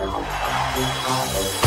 Música